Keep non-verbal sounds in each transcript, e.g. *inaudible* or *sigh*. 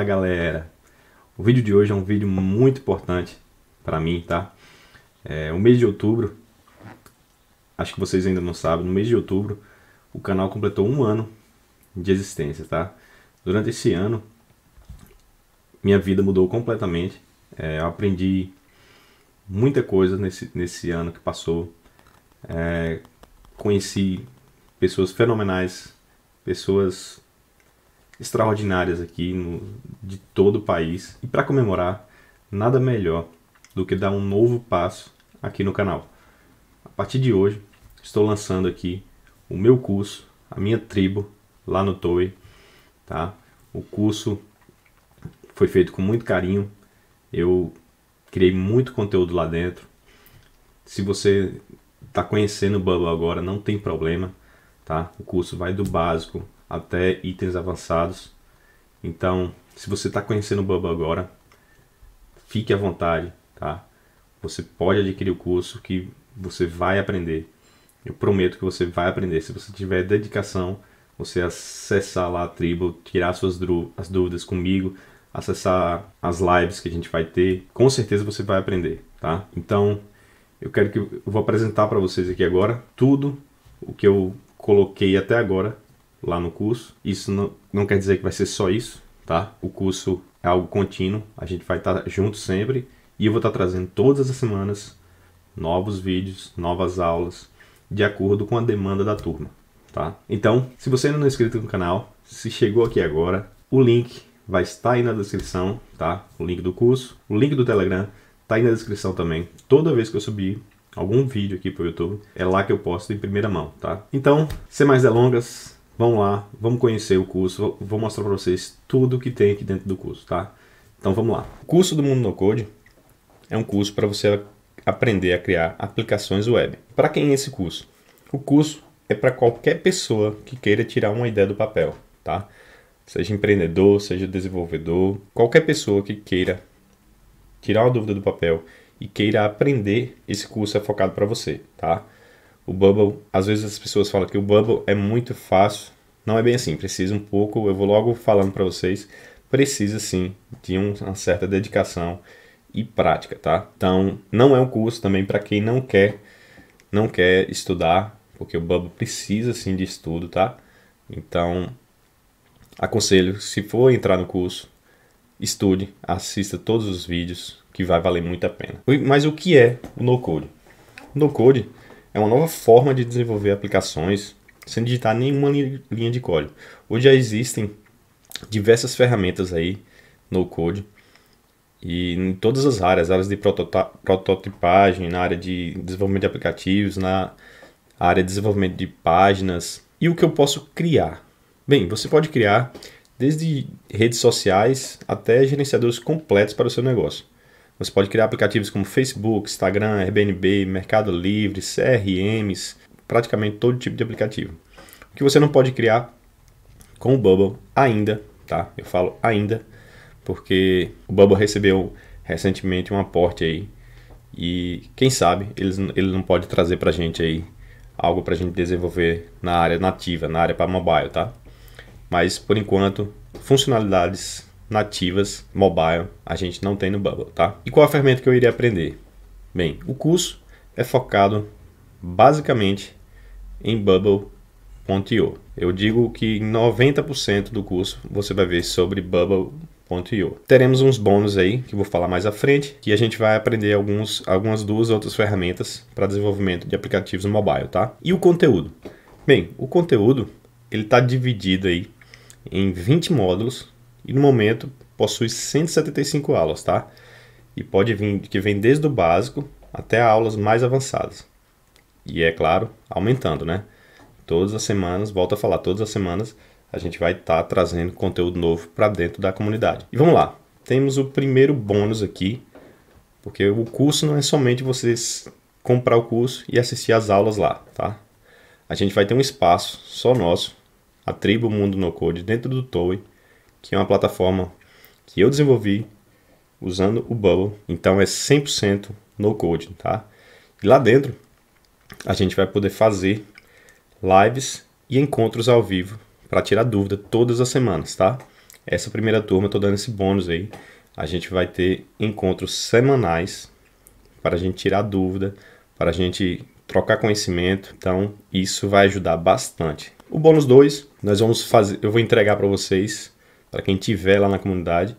Fala galera! O vídeo de hoje é um vídeo muito importante para mim, tá? É, o mês de outubro, acho que vocês ainda não sabem, no mês de outubro o canal completou um ano de existência, tá? Durante esse ano, minha vida mudou completamente. É, eu aprendi muita coisa nesse, nesse ano que passou. É, conheci pessoas fenomenais, pessoas extraordinárias aqui no, de todo o país. E para comemorar, nada melhor do que dar um novo passo aqui no canal. A partir de hoje, estou lançando aqui o meu curso, a minha tribo, lá no Toei. Tá? O curso foi feito com muito carinho. Eu criei muito conteúdo lá dentro. Se você está conhecendo o Bubble agora, não tem problema. Tá? O curso vai do básico até itens avançados. Então, se você está conhecendo o Bubble agora, fique à vontade, tá? Você pode adquirir o curso que você vai aprender. Eu prometo que você vai aprender. Se você tiver dedicação, você acessar lá a tribo, tirar suas as dúvidas comigo, acessar as lives que a gente vai ter, com certeza você vai aprender, tá? Então, eu quero que eu vou apresentar para vocês aqui agora tudo o que eu coloquei até agora lá no curso. Isso não, não quer dizer que vai ser só isso, tá? O curso é algo contínuo, a gente vai estar junto sempre e eu vou estar trazendo todas as semanas novos vídeos, novas aulas, de acordo com a demanda da turma, tá? Então, se você ainda não é inscrito no canal, se chegou aqui agora, o link vai estar aí na descrição, tá? O link do curso, o link do Telegram tá aí na descrição também. Toda vez que eu subir algum vídeo aqui pro YouTube, é lá que eu posto em primeira mão, tá? Então, sem mais delongas, Vamos lá, vamos conhecer o curso, vou mostrar para vocês tudo que tem aqui dentro do curso, tá? Então vamos lá. O curso do Mundo No Code é um curso para você aprender a criar aplicações web. Para quem é esse curso? O curso é para qualquer pessoa que queira tirar uma ideia do papel, tá? Seja empreendedor, seja desenvolvedor, qualquer pessoa que queira tirar uma dúvida do papel e queira aprender, esse curso é focado para você, tá? O Bubble, às vezes as pessoas falam que o Bubble é muito fácil. Não é bem assim, precisa um pouco, eu vou logo falando para vocês, precisa sim de uma certa dedicação e prática, tá? Então, não é um curso também para quem não quer não quer estudar, porque o Bubble precisa sim de estudo, tá? Então, aconselho, se for entrar no curso, estude, assista todos os vídeos, que vai valer muito a pena. Mas o que é o no code? É uma nova forma de desenvolver aplicações sem digitar nenhuma linha de código. Hoje já existem diversas ferramentas aí no code e em todas as áreas, áreas de prototipagem, na área de desenvolvimento de aplicativos, na área de desenvolvimento de páginas. E o que eu posso criar? Bem, você pode criar desde redes sociais até gerenciadores completos para o seu negócio. Você pode criar aplicativos como Facebook, Instagram, Airbnb, Mercado Livre, CRMs, praticamente todo tipo de aplicativo. O que você não pode criar com o Bubble ainda, tá? Eu falo ainda, porque o Bubble recebeu recentemente um aporte aí e quem sabe eles, ele não pode trazer pra gente aí algo pra gente desenvolver na área nativa, na área para mobile, tá? Mas por enquanto, funcionalidades nativas mobile a gente não tem no Bubble, tá? E qual a ferramenta que eu iria aprender? Bem, o curso é focado basicamente em Bubble.io. Eu digo que 90% do curso você vai ver sobre Bubble.io. Teremos uns bônus aí, que vou falar mais à frente, que a gente vai aprender alguns, algumas duas outras ferramentas para desenvolvimento de aplicativos mobile, tá? E o conteúdo? Bem, o conteúdo ele está dividido aí em 20 módulos e no momento possui 175 aulas, tá? E pode vir que vem desde o básico até aulas mais avançadas. E é claro, aumentando, né? Todas as semanas, volto a falar, todas as semanas a gente vai estar tá trazendo conteúdo novo para dentro da comunidade. E vamos lá. Temos o primeiro bônus aqui, porque o curso não é somente vocês comprar o curso e assistir às aulas lá, tá? A gente vai ter um espaço só nosso, a tribo Mundo No Code dentro do Toei, que é uma plataforma que eu desenvolvi usando o Bubble, então é 100% no code, tá? E lá dentro a gente vai poder fazer lives e encontros ao vivo para tirar dúvida todas as semanas, tá? essa primeira turma, eu tô dando esse bônus aí. A gente vai ter encontros semanais para a gente tirar dúvida, para a gente trocar conhecimento. Então, isso vai ajudar bastante. O bônus 2, nós vamos fazer, eu vou entregar para vocês, para quem tiver lá na comunidade,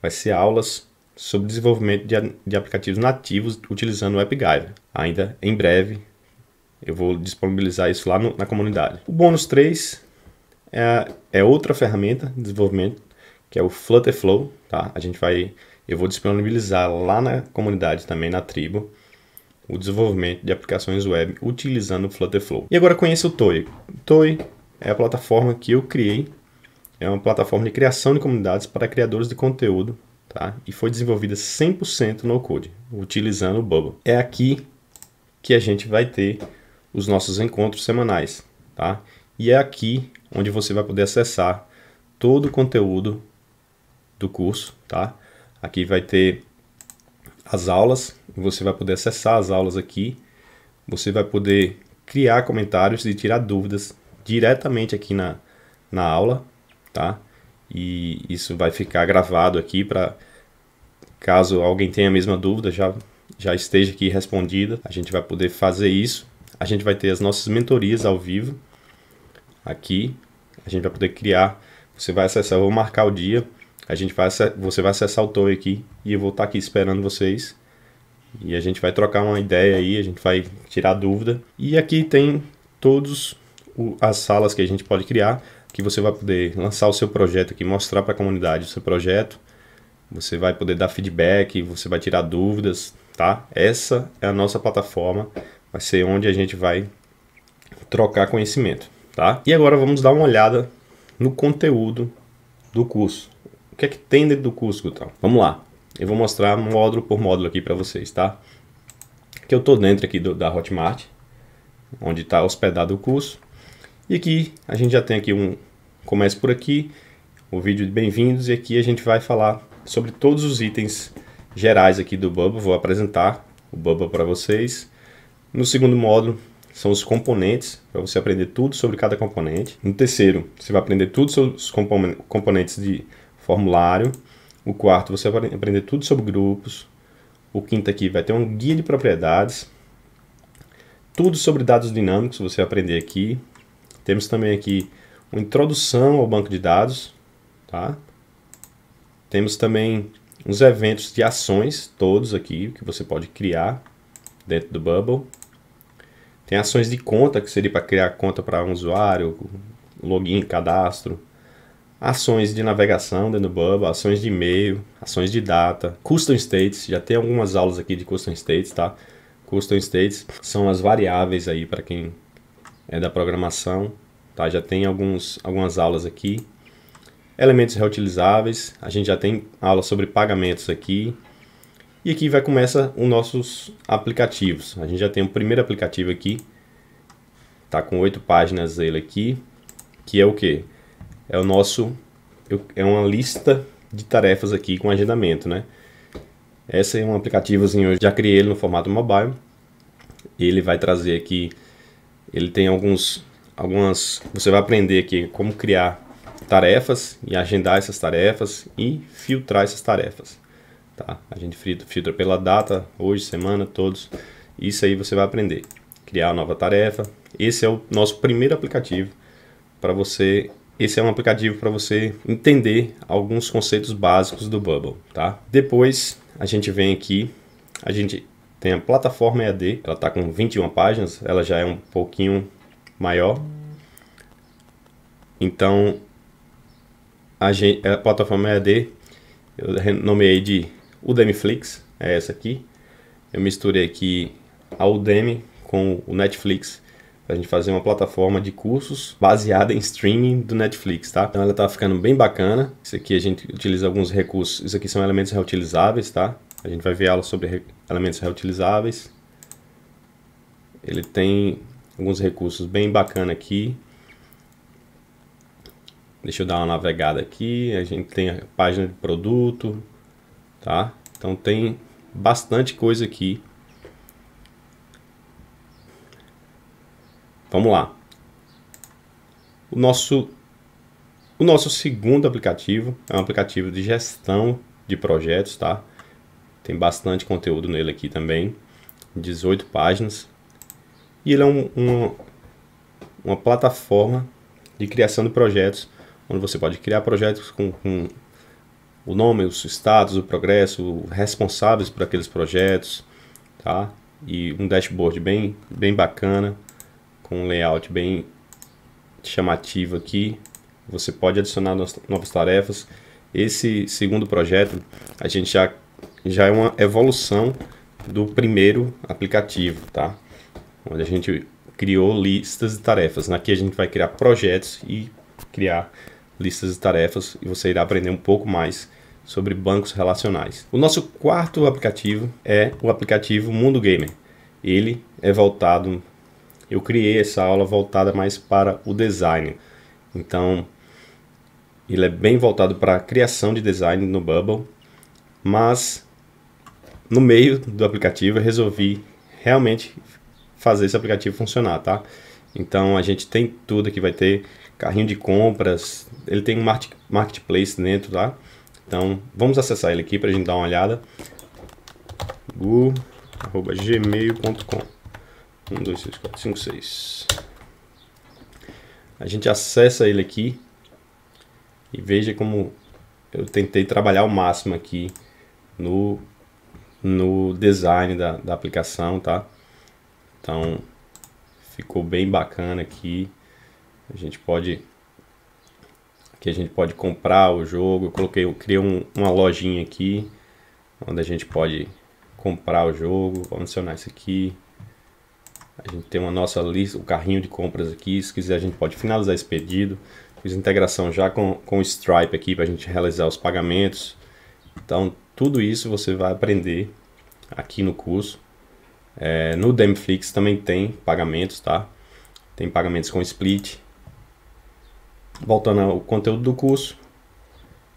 vai ser aulas sobre desenvolvimento de, de aplicativos nativos utilizando o AppGyver. Ainda em breve, eu vou disponibilizar isso lá no, na comunidade. O bônus 3 é, é outra ferramenta de desenvolvimento, que é o Flutterflow, tá? A gente vai, eu vou disponibilizar lá na comunidade também, na tribo, o desenvolvimento de aplicações web utilizando o Flutterflow. E agora conheça o Toy. Toy é a plataforma que eu criei, é uma plataforma de criação de comunidades para criadores de conteúdo, tá? E foi desenvolvida 100% no code, utilizando o Bubble. É aqui que a gente vai ter os nossos encontros semanais, tá? E é aqui onde você vai poder acessar todo o conteúdo do curso, tá? Aqui vai ter as aulas, você vai poder acessar as aulas aqui, você vai poder criar comentários e tirar dúvidas diretamente aqui na, na aula, tá? E isso vai ficar gravado aqui para caso alguém tenha a mesma dúvida, já, já esteja aqui respondida. A gente vai poder fazer isso. A gente vai ter as nossas mentorias ao vivo aqui. A gente vai poder criar. Você vai acessar, eu vou marcar o dia. A gente vai, você vai acessar o Toy aqui e eu vou estar aqui esperando vocês. E a gente vai trocar uma ideia aí, a gente vai tirar dúvida. E aqui tem todos as salas que a gente pode criar, que você vai poder lançar o seu projeto aqui, mostrar para a comunidade o seu projeto. Você vai poder dar feedback, você vai tirar dúvidas, tá? Essa é a nossa plataforma, vai ser onde a gente vai trocar conhecimento, tá? E agora vamos dar uma olhada no conteúdo do curso. O que é que tem dentro do curso, Gutão? Vamos lá. Eu vou mostrar módulo por módulo aqui para vocês, tá? Que eu tô dentro aqui do, da Hotmart, onde está hospedado o curso. E aqui a gente já tem aqui um começa por aqui, o vídeo de bem-vindos e aqui a gente vai falar sobre todos os itens gerais aqui do Bubble. Vou apresentar o Bubble para vocês. No segundo módulo são os componentes, para você aprender tudo sobre cada componente. No terceiro, você vai aprender tudo sobre os componentes de formulário. O quarto, você vai aprender tudo sobre grupos. O quinto aqui vai ter um guia de propriedades. Tudo sobre dados dinâmicos, você vai aprender aqui. Temos também aqui uma introdução ao banco de dados, tá? Temos também uns eventos de ações, todos aqui, que você pode criar dentro do Bubble. Tem ações de conta, que seria para criar conta para um usuário, login, cadastro. Ações de navegação dentro do Bubble, ações de e-mail, ações de data, custom states, já tem algumas aulas aqui de custom states, tá? Custom states são as variáveis aí para quem é da programação, tá? Já tem alguns, algumas aulas aqui. Elementos reutilizáveis, a gente já tem aula sobre pagamentos aqui. E aqui vai começar os nossos aplicativos. A gente já tem o primeiro aplicativo aqui, tá com oito páginas ele aqui, que é o que? É o nosso, é uma lista de tarefas aqui com agendamento, né? Esse é um aplicativozinho, eu já criei ele no formato mobile. Ele vai trazer aqui, ele tem alguns algumas. Você vai aprender aqui como criar tarefas e agendar essas tarefas e filtrar essas tarefas. Tá? A gente filtra, pela data, hoje, semana, todos. Isso aí você vai aprender. Criar nova tarefa. Esse é o nosso primeiro aplicativo para você. Esse é um aplicativo para você entender alguns conceitos básicos do Bubble, tá? Depois a gente vem aqui, a gente tem a plataforma EAD, ela está com 21 páginas, ela já é um pouquinho maior. Então, a, gente, a plataforma EAD, eu nomeei de Udemyflix, é essa aqui. Eu misturei aqui a Udemy com o Netflix para a gente fazer uma plataforma de cursos baseada em streaming do Netflix, tá? Então ela está ficando bem bacana. Isso aqui a gente utiliza alguns recursos. Isso aqui são elementos reutilizáveis, tá? A gente vai ver aula sobre elementos reutilizáveis. Ele tem alguns recursos bem bacana aqui. Deixa eu dar uma navegada aqui. A gente tem a página de produto, tá? Então tem bastante coisa aqui. Vamos lá. O nosso O nosso segundo aplicativo é um aplicativo de gestão de projetos, tá? Tem bastante conteúdo nele aqui também, 18 páginas. E ele é um, uma, uma plataforma de criação de projetos, onde você pode criar projetos com, com o nome, os status, o progresso, responsáveis por aqueles projetos, tá? E um dashboard bem, bem bacana, com um layout bem chamativo aqui. Você pode adicionar novas tarefas. Esse segundo projeto, a gente já, já é uma evolução do primeiro aplicativo, tá? Onde a gente criou listas de tarefas. Aqui a gente vai criar projetos e criar listas de tarefas e você irá aprender um pouco mais sobre bancos relacionais. O nosso quarto aplicativo é o aplicativo Mundo Gamer. Ele é voltado, eu criei essa aula voltada mais para o design. Então, ele é bem voltado para a criação de design no Bubble, mas no meio do aplicativo eu resolvi realmente fazer esse aplicativo funcionar, tá? Então a gente tem tudo aqui, vai ter carrinho de compras, ele tem um marketplace dentro, tá? Então vamos acessar ele aqui para a gente dar uma olhada. gmail.com 1, 2, 3, 4, 5, 6 A gente acessa ele aqui e veja como eu tentei trabalhar ao máximo aqui no, no design da, da aplicação, tá? Então ficou bem bacana aqui. A gente pode que a gente pode comprar o jogo. Eu coloquei, eu criei um, uma lojinha aqui onde a gente pode comprar o jogo. Vamos adicionar isso aqui. A gente tem uma nossa lista, o carrinho de compras aqui. Se quiser, a gente pode finalizar esse pedido. Fiz integração já com, com o Stripe aqui para a gente realizar os pagamentos. Então, tudo isso você vai aprender aqui no curso. É, no Demflix também tem pagamentos, tá? Tem pagamentos com split, voltando ao conteúdo do curso,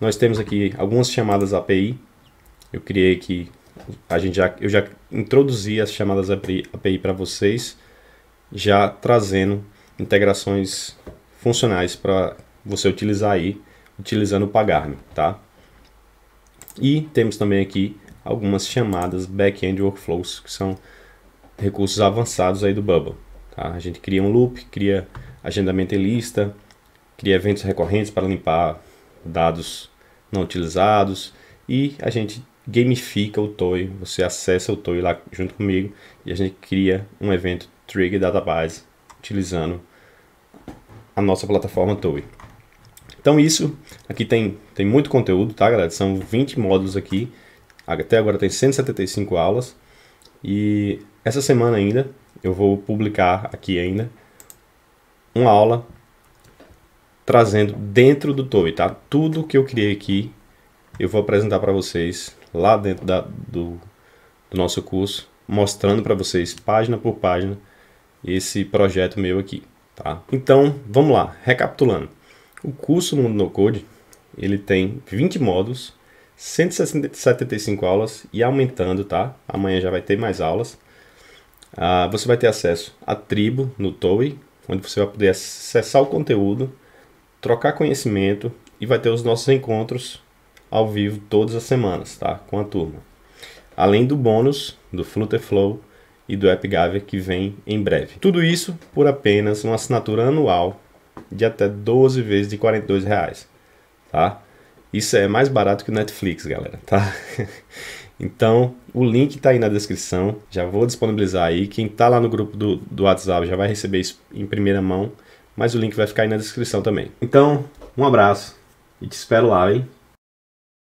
nós temos aqui algumas chamadas API. Eu criei aqui, a gente já, eu já introduzi as chamadas API, para vocês, já trazendo integrações funcionais para você utilizar aí, utilizando o Pagar-me, tá? E temos também aqui algumas chamadas back-end workflows, que são recursos avançados aí do Bubble. Tá? A gente cria um loop, cria agendamento em lista, cria eventos recorrentes para limpar dados não utilizados e a gente gamifica o TOI, você acessa o TOI lá junto comigo e a gente cria um evento Trigger Database utilizando a nossa plataforma TOI. Então isso, aqui tem, tem muito conteúdo, tá galera? São 20 módulos aqui, até agora tem 175 aulas e essa semana ainda eu vou publicar aqui ainda uma aula trazendo dentro do TOEI, tá? Tudo que eu criei aqui eu vou apresentar para vocês lá dentro da, do, do nosso curso, mostrando para vocês página por página esse projeto meu aqui, tá? Então, vamos lá, recapitulando. O curso Mundo No Code, ele tem 20 módulos, 175 aulas e aumentando, tá? Amanhã já vai ter mais aulas. Ah, você vai ter acesso à tribo no TOEI, onde você vai poder acessar o conteúdo, trocar conhecimento e vai ter os nossos encontros ao vivo todas as semanas, tá? Com a turma. Além do bônus do Flutter Flow e do AppGaver que vem em breve. Tudo isso por apenas uma assinatura anual de até 12 vezes de 42 reais, tá? Isso é mais barato que o Netflix, galera, tá? *laughs* Então, o link está aí na descrição. Já vou disponibilizar aí. Quem está lá no grupo do, do WhatsApp já vai receber isso em primeira mão mas o link vai ficar aí na descrição também. Então, um abraço e te espero lá, hein?